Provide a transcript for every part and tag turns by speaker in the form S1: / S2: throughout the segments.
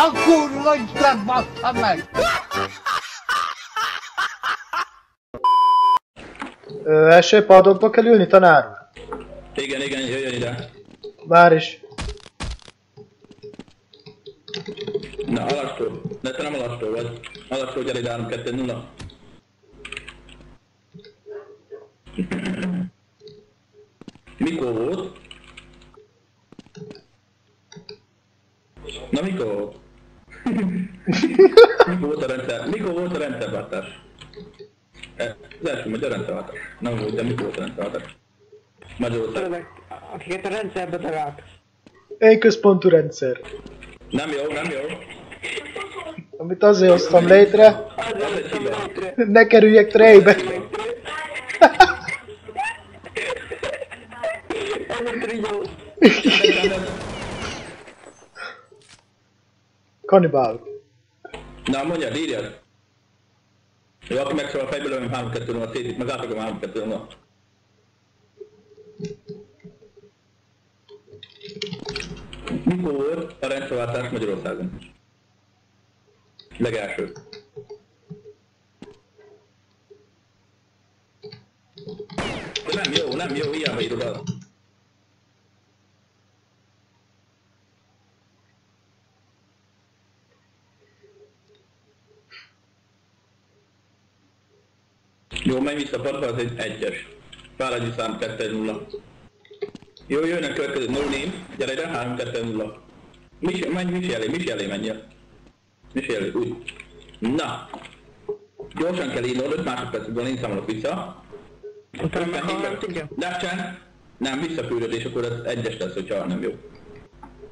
S1: A kurva Isten bassza meg!
S2: Ö, első padokba kell ülni, tanár?
S3: Igen, igen, jöjjön ide.
S2: Már is.
S3: Na, alastól. De te nem alastól vagy. Alastól gyere ide 3 2 0. Mikor volt? Na mikor volt? Mikor volt a rendszer? Mikor volt a rendszerváltás? Az első magyar rendszerváltás. Nem volt, de mikor volt a rendszerváltás? Magyarország.
S4: Akiket a rendszerbe talált.
S2: Egy központú rendszer.
S3: Nem jó, nem jó.
S2: Amit azért hoztam létre, ne kerüljek trejbe.
S4: Ez a trió.
S2: Kanibál.
S3: Na mondjad, írjad. Jó, aki megszól a fejből, lövöm 3 2 0 szétit, meg átadom 3 2 0 Mikor volt a rendszerváltás Magyarországon? Legelső. Nem jó, nem jó, hiába írod el. Jó, menj vissza padba, az egy egyes. Fáradj szám 2 0 Jó, jön a következő no name, gyere ide, 3 2 0 Mis, menj Misi elé, Misi elé menjél. Misi elé, úgy. Na. Gyorsan kell írnod, 5 másodpercben én számolok vissza.
S4: Utána meghallgat, igen.
S3: Lepcsán. Nem, visszaküldöd, és akkor az egyes lesz, hogyha nem jó.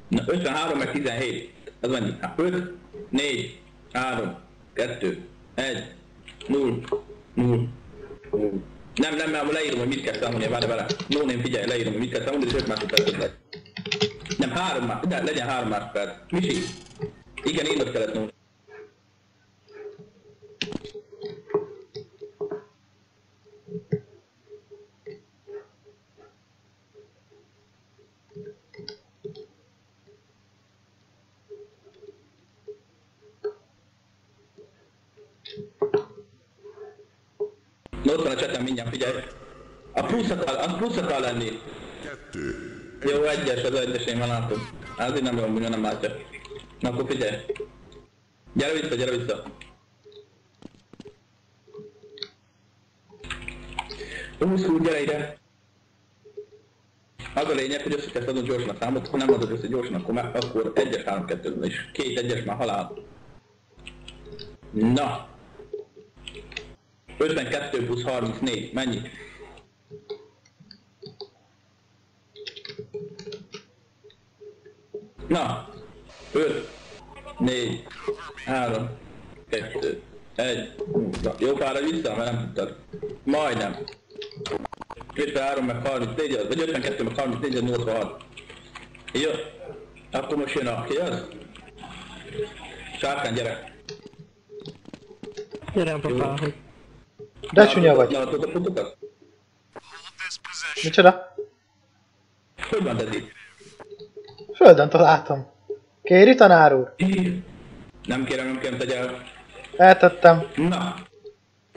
S3: Na, 53 meg 17. Az mennyi? 5, 4, 3, 2, 1, 0, 0, 0. Nem, nem, nem, leírom, hogy mit kell számolni, várj vele. No name, figyelj, leírom, hogy mit kell számolni, és 5 másodperc lesz. Nem, 3 már, de legyen 3 másodperc. Misi? Igen, írnod kellett Na, ott van a csetem, mindjárt figyelj. A plusz akar, az plusz akar lenni. Jó, egyes, az egyes, én már látom. Azért nem jó, mondja, nem látja. Na akkor figyelj. Gyere vissza, gyere vissza. Húsz úr, gyere ide. Az a lényeg, hogy össze kell adnod gyorsan a számot, ha nem adod össze gyorsan, akkor, már, akkor egyes 3 2 és két egyes már halál. Na. 52 plusz 34, mennyi? Na, 5, 4, 3, 2, 1, Na, jó pára vissza, mert nem tudtad. Majdnem. 53 meg 34, az, vagy 52 meg 34, az 86. Jó. Akkor most jön a, ki az? Sárkány, gyere.
S4: Gyere a papához.
S2: De csúnya vagy.
S3: Látod a pontokat?
S2: Micsoda?
S3: Ez itt?
S2: Földön találtam. Kéri, tanár úr?
S3: Nem kérem, nem kérem, tegy el.
S2: Eltettem.
S3: Na,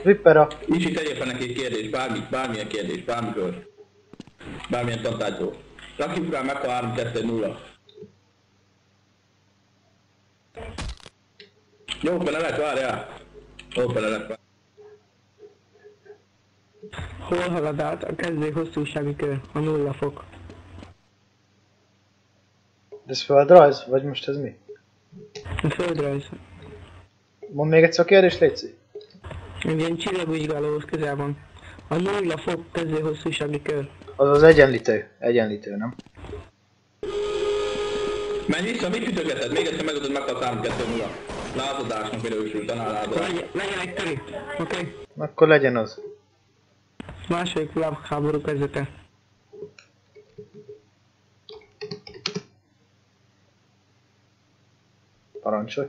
S2: Vippera.
S3: Misi, tegyél fel neki egy kérdés, bármit, bármilyen kérdés, bármikor. Bármilyen tantárgyról. Rakjuk rá meg a 3 2 0 Jó, bele lett, várjál. Jó, bele lett.
S4: Hol halad át a kezdő hosszúsági kör? A nulla fok.
S2: De ez földrajz? Vagy most ez mi?
S4: A földrajz.
S2: Mondd még egyszer a kérdést, Léci.
S4: Egy ilyen csillagvizsgálóhoz közel van. A nulla fok kezdő hosszúsági kör.
S2: Az az egyenlítő. Egyenlítő, nem?
S3: Menj vissza, mit ütögeted? Még egyszer megadod meg a 3 2 0 Lázadásnak minősül, tanár lázadás.
S4: Legyen, egy. Oké. Okay.
S2: Akkor legyen az.
S4: Második világháború kezdete.
S2: Parancsolj.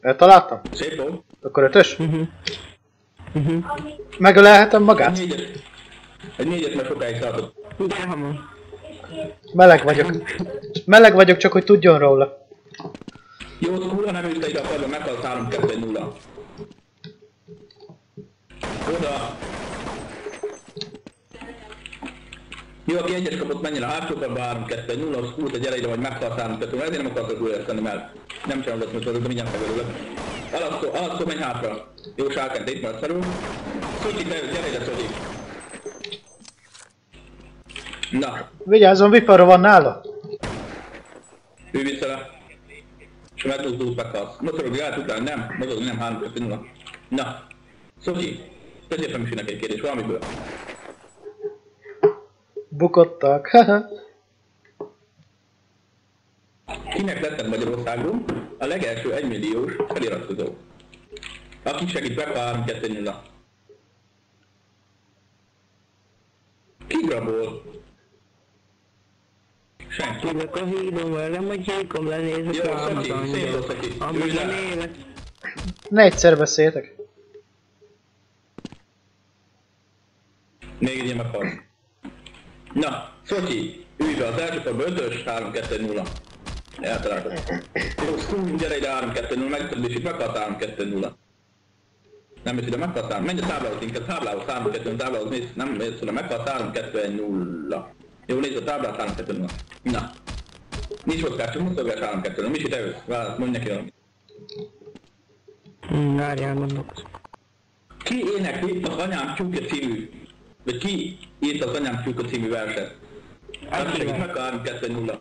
S2: Eltaláltam?
S3: Szép volt.
S2: Akkor ötös?
S4: Mhm. Mhm.
S2: Megölelhetem
S3: Egy
S2: magát?
S3: négyet. Egy négyet, mert sokáig tartott.
S4: Gyere hamar.
S2: Meleg vagyok. Meleg vagyok, csak hogy tudjon róla.
S3: Jó, Skula nem ülte ide a padra, meghalt 3 2 0 Oda. Jó, aki egyes kapott, menjen a hátsókatba 3 2 0 Skula, te gyere ide, vagy meghalt 3 2 0 ezért nem akartak újra tenni, mert nem csinálod azt, hogy de mindjárt megörülök. Alasztó, alasztó, menj hátra. Jó, sárkány, itt maradsz felül. Szocsi, te, gyere ide, Szocsi. Na,
S2: Vigyázzon, vipara van nála.
S3: ő vissza le. És megmozdult meghalsz. Motorogj át utána, nem, mozogni nem, 3 2 0 Na, Szocsi, tegyél fel Misinek egy kérdés, valamiből.
S2: Bukottak.
S3: Kinek lettek Magyarországon a legelső 1 milliós feliratkozó? Aki segít Beka 3 2 0 Ki grabol? Senki.
S4: Tudok a hídom, velem a gyíkom, lenézek
S3: Jó, Szaki, szép Szaki. Le.
S4: nem élek.
S2: ne egyszer beszéltek.
S3: Még egy ilyen meghalsz. Na, Szocsi, ülj be az első korba 5-ös, 3-2-0. Eltaláltad. Jó, Skun, gyere ide 3-2-0, megtudod, és itt meghalt 3-2-0. Nem mész ide, meghalt 3, menj a táblához inkább, táblához 3-2-0, táblához mész, nem mész oda, meghalt 3-2-0. Jó, nézd a táblát 3-2-0. Na. Nincs mozgás, csak mozgás 3-2-0. Misi, te jössz, válasz, mondj neki valamit.
S4: Hm, Várjál, gondolkozom.
S3: Ki énekli az Anyám Tyúkja című, vagy ki írta az Anyám Tyúkja című verset? Hát segít meg a 3 2 0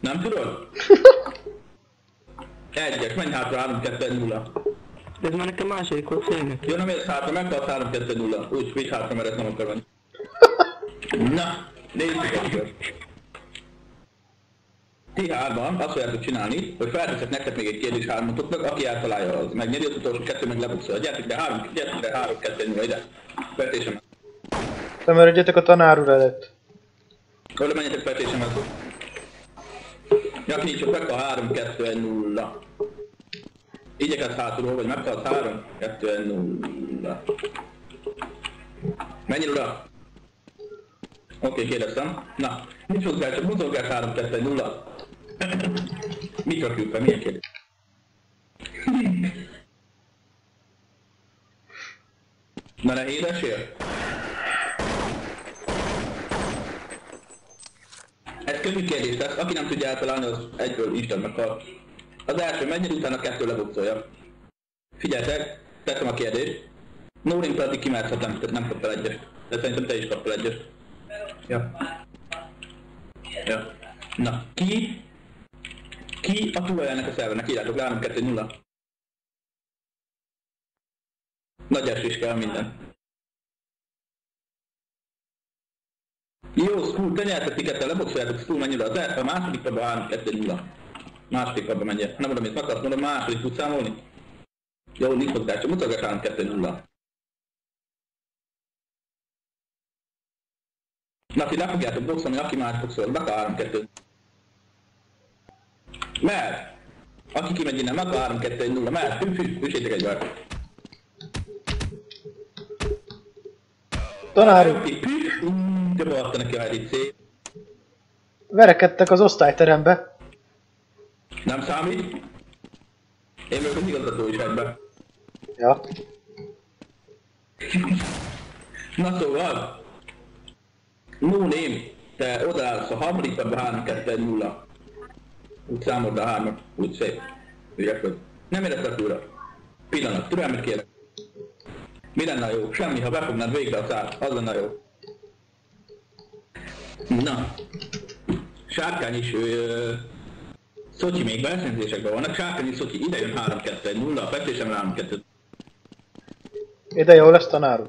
S3: Nem tudod? Egyes, menj hátra 3 2 0
S4: De ez már nekem második volt szélnek.
S3: Jó, nem érsz hátra, meghalsz 3 2 0 Úgy, visz hátra, mert ez nem akar menni. Na, nézzük akkor. Ti hárman azt fogjátok csinálni, hogy felteszek nektek még egy kérdés hármatoknak, aki eltalálja az. Megnyeri az utolsó kettő, meg lebukszol. Gyertek ide, három, gyertek ide, három, kettő, nulla, ide. Vetésem.
S2: Tömörödjetek a tanár úr előtt.
S3: Oda menjetek vetésemhez. Jaki nincs, Pekka 3, 2, 1, 0. Igyekezz hátulról, vagy megtalálsz 3, 2, 1, 0. Menjél oda! Oké, okay, kérdeztem. Na, nincs mozgás, csak mozgás 3, 2, 1, 0. Mit rakjuk fel? Milyen kérdés? Na ne édesél? Ez könnyű kérdés lesz, aki nem tudja eltalálni, az egyből Isten meghal. Az első menjen, utána a kettő lebukszolja. Figyeltek, teszem a kérdést. Nórin pedig kimehetsz, nem, nem kap fel egyest. De szerintem te is kap fel egyest. Ja. Ja. Na, ki? Ki a tulaj ennek a szervernek? Írjátok le 3 2 0 Nagy esés kell minden. Jó, Skull, te nyertek tikettel, leboxoljátok, Skull, oda. Az első, a második kabba 3 2 0 Második kabba menj. Nem oda, mit akarsz, mondom, második tudsz számolni? Jó, nincs mozgás, csak mozgás 3 2 0 Na, ti le fogjátok boxolni, aki más boxol, be 3 2 Mert! Aki kimegy innen, meg 3 2 0 mert! Hű, hű, hűsétek egybe.
S2: Tanár úr,
S3: Több adta neki a edicé.
S2: verekedtek az osztályterembe.
S3: Nem számít? Én vagyok az igazgató is ebbe.
S2: Ja.
S3: Na szóval, no name, te odaállsz a harmadik webbe 3 2 0 Úgy számold a hármat, úgy szép. Ügyes vagy. Nem érezted újra. Pillanat, türelmet kérek. Mi lenne jó? Semmi, ha befognád végre a szár, az lenne jó. Na. Sárkány is, ö, Szocsi még versenyzésekben vannak, Sárkány és Szocsi ide jön 3-2-1-0, a festésem 3-2
S2: Ide jó lesz tanár úr.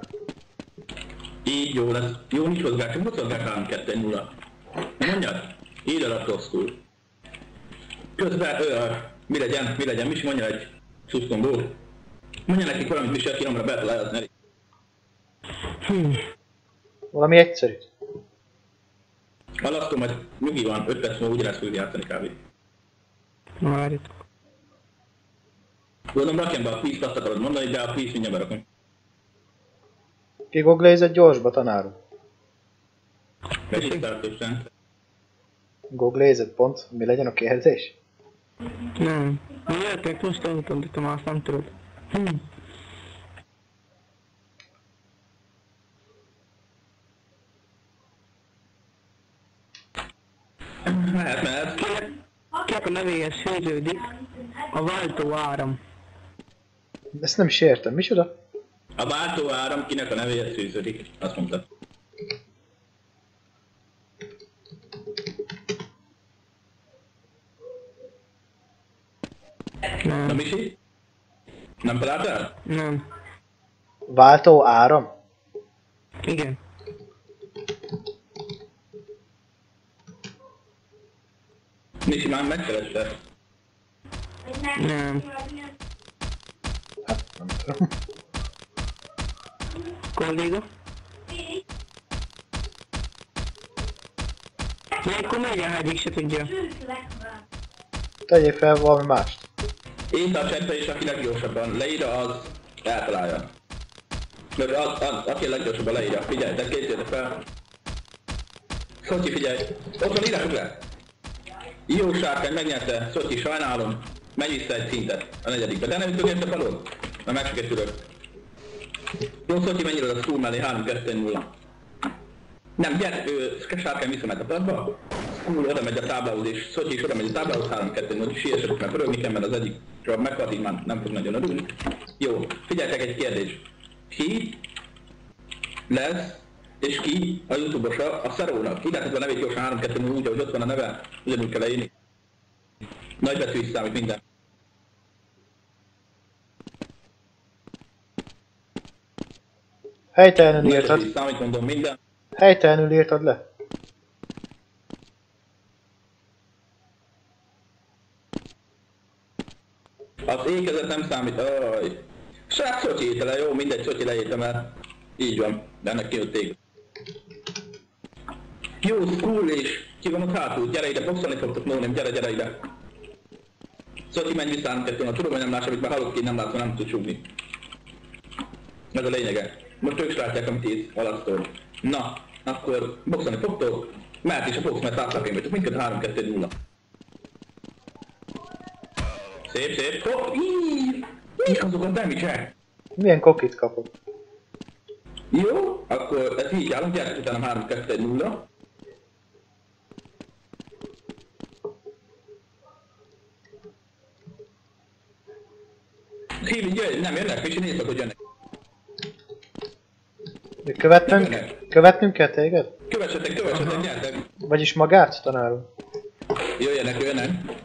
S3: Így jó lesz. Jó, nincs mozgás, csak mozgás 3 2 1 0 Nem mondjad? Így a rosszul. Közben, ö, mi legyen, mi legyen, Misi mondja egy szuszkombót. Mondja nekik valamit, Misi, aki hamarabb betalálja, az elég.
S2: Valami egyszerű.
S3: Alasztom, majd nyugi van, 5 perc múlva ugyanezt fogjuk játszani kb.
S4: Várjatok.
S3: Gondolom rakjam be a quiz azt akarod mondani, de a quiz mindjárt berakom.
S2: Kigooglézett gyorsba, tanár úr.
S3: Regisztráltősen.
S2: Googlézed pont, mi legyen a kérdés?
S4: Nem. Miért most tanultam, azt nem tudod. Hm.
S3: Mehet.
S4: Kinek, kinek a nevéhez fűződik a váltó áram.
S2: Ezt nem is értem, micsoda?
S3: A váltó áram kinek a nevéhez fűződik? Azt mondta. Na
S4: Nem,
S3: Misi? Nem találtál?
S4: nem.
S2: Váltó áram?
S4: Igen.
S3: Misi már megkereste.
S4: Nem.
S2: Hát, nem tudom.
S4: Kolléga? Ilyenkor megy a hegyik se tudja.
S2: Tegyél fel valami mást.
S3: Én a csetre és aki leggyorsabban leírja, az eltalálja. Mert az, az, aki a leggyorsabban leírja. Figyelj, de készíted fel. Szotyi, figyelj. Ott van, írjátok le. Jó sárkány megnyerte. Szotyi, sajnálom. Menj vissza egy szintet. A negyedikbe. De nem ütök a falon. Mert meg se tudok. Jó, Szotyi, mennyire a school mellé? 3-2-0. Nem, gyere, ő, sárkány visszamegy a padba. School oda megy a táblához, és Szotyi is oda megy a táblához, 3-2-0. Siessetek, mert pörögni kell, mert az egyik meghalt, így már nem fog nagyon örülni. Jó, figyeljetek egy kérdés. Ki lesz, és ki a Youtube-osa a Szerónak? Írjátok a nevét gyorsan 3 2 úgy, ahogy ott van a neve, ugyanúgy kell leírni. Nagy betű is számít minden.
S2: Helytelenül írtad.
S3: számít, mondom minden.
S2: Helytelenül írtad le.
S3: Az ékezet nem számít, aj. Srác Szotyi étele, jó, mindegy, Szotyi leírtam el. Így van, ennek kijötték. Jó, school és ki van ott hátul, gyere ide, boxolni fogtok, no, nem, gyere, gyere ide. Szotyi, menj vissza, nem kettőn, tudom, hogy nem láss, amit már hallok ki, nem látszom, nem tud csúgni. Ez a lényege. Most ők is látják, amit íz alasztól. Na, akkor boxolni fogtok. Mert is a box, mert átlapén vagytok, mindkettő 3 2 0 Szép, szép. Hopp, íj! Mi azok a damage
S2: Milyen kokit kapok?
S3: Jó, akkor ez így állunk, gyertek utána 3 2 0 Hívj, jöjj, nem jönnek, és nézzük, hogy jönnek.
S2: Követnünk, követnünk kell téged?
S3: Kövessetek, kövessetek, gyertek.
S2: Vagyis magát, tanár úr?
S3: Jöjjenek, jöjjenek.